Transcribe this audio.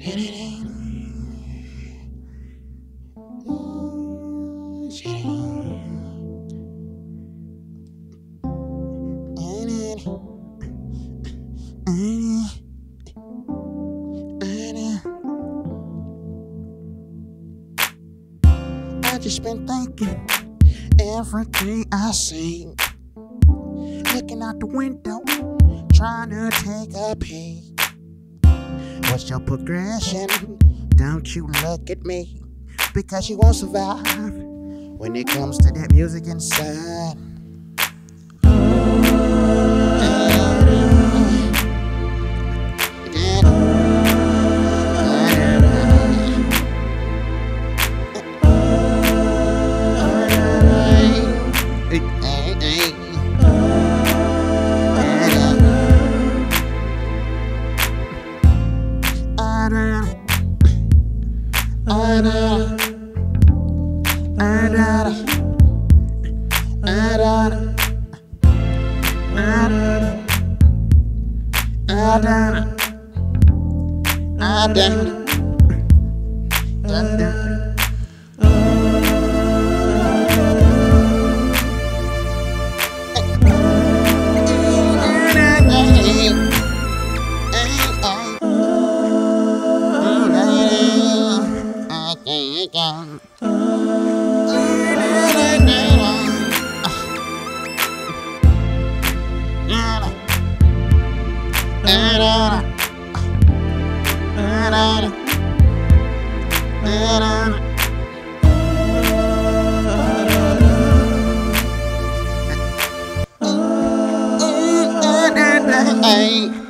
I just been thinking everything I see. Looking out the window, trying to take a peek. What's your progression? Don't you look at me because you won't survive when it comes to that music inside. da da da da da da da Adam Adam Hey.